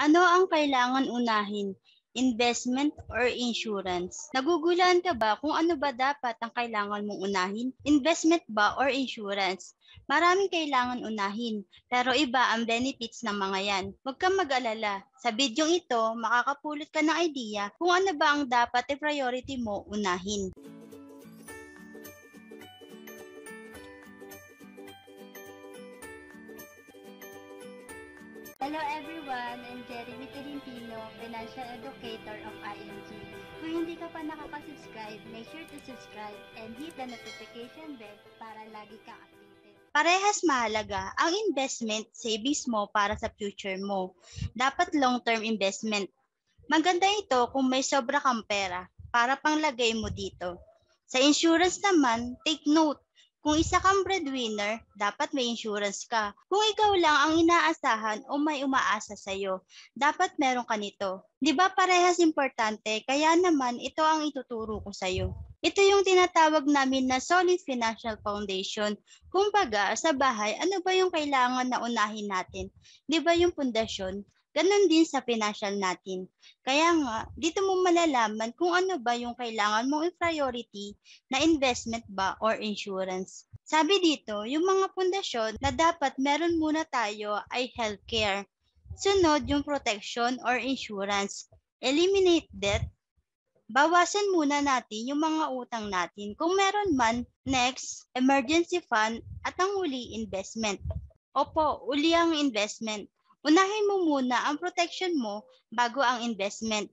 Ano ang kailangan unahin? Investment or insurance? Nagugulan ka ba kung ano ba dapat ang kailangan mong unahin? Investment ba or insurance? Maraming kailangan unahin, pero iba ang benefits ng mga yan. Huwag kang mag-alala. Sa bidyong ito, makakapulot ka ng idea kung ano ba ang dapat i-priority mo unahin. Hello everyone, I'm Jeremy Tolentino, Financial Educator of IMG. Kung hindi ka pa nakaka-subscribe, make sure to subscribe and hit the notification bell para lagi kang updated. Parehas mahalaga ang investment savings mo para sa future mo. Dapat long-term investment. Maganda ito kung may sobra kang pera para panglagay mo dito. Sa insurance naman, take note, kung isa kang breadwinner, dapat may insurance ka. Kung ikaw lang ang inaasahan o may umaasa sa'yo, dapat meron ka nito. Di ba parehas importante, kaya naman ito ang ituturo ko sa'yo. Ito yung tinatawag namin na solid financial foundation. Kumbaga, sa bahay, ano ba yung kailangan na unahin natin? Di ba yung pundasyon? Ganon din sa financial natin. Kaya nga, dito mo malalaman kung ano ba yung kailangan mong priority na investment ba or insurance. Sabi dito, yung mga pundasyon na dapat meron muna tayo ay healthcare. Sunod yung protection or insurance. Eliminate debt. Bawasan muna natin yung mga utang natin kung meron man. Next, emergency fund at ang uli investment. Opo, uli ang investment unahin mo muna ang protection mo bago ang investment.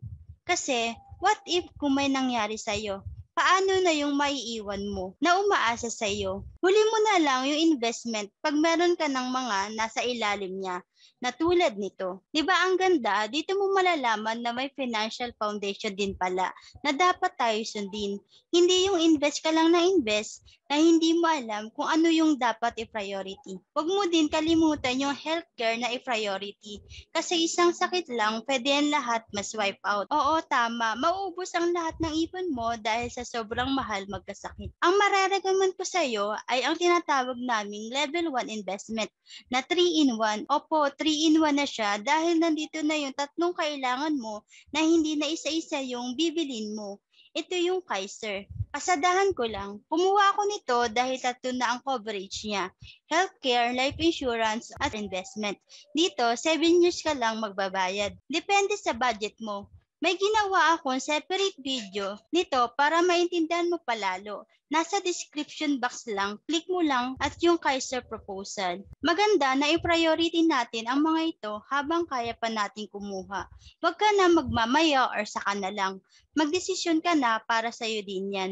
Kasi, what if kung may nangyari sa'yo? Paano na yung maiiwan mo na umaasa sa iyo? Huli mo na lang yung investment pag meron ka ng mga nasa ilalim niya na tulad nito. Di ba ang ganda? Dito mo malalaman na may financial foundation din pala na dapat tayo sundin. Hindi yung invest ka lang na invest na hindi mo alam kung ano yung dapat i-priority. Huwag mo din kalimutan yung healthcare na i-priority kasi isang sakit lang pwede yan lahat ma-swipe out. Oo, tama. Mauubos ang lahat ng ipon mo dahil sa sobrang mahal magkasakit. Ang marerecommend ko sa iyo ay ang tinatawag naming level 1 investment na 3-in-1. Opo, 3-in-1 na siya dahil nandito na yung tatlong kailangan mo na hindi na isa-isa yung bibilin mo. Ito yung Kaiser. Pasadahan ko lang, kumuha ako nito dahil tatlo na ang coverage niya. Healthcare, life insurance, at investment. Dito, 7 years ka lang magbabayad. Depende sa budget mo. May ginawa akong separate video nito para maintindihan mo palalo. Nasa description box lang, click mo lang at yung Kaiser proposal. Maganda na i-priority natin ang mga ito habang kaya pa natin kumuha. Huwag ka na magmamaya or saka na lang. Magdesisyon ka na para sa'yo din yan.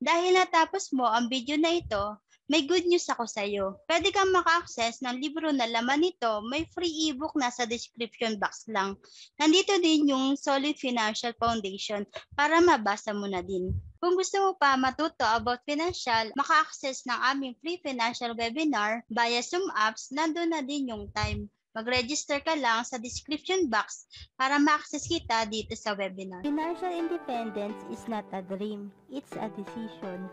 Dahil natapos mo ang video na ito, may good news ako sa iyo. Pwede kang maka-access ng libro na laman nito. May free ebook na sa description box lang. Nandito din yung Solid Financial Foundation para mabasa mo na din. Kung gusto mo pa matuto about financial, maka-access ng aming free financial webinar via Zoom apps, nandun na din yung time. Mag-register ka lang sa description box para ma-access kita dito sa webinar. Financial independence is not a dream, it's a decision.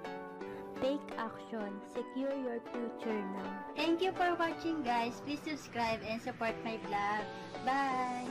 Take action. Secure your future now. Thank you for watching guys. Please subscribe and support my vlog. Bye!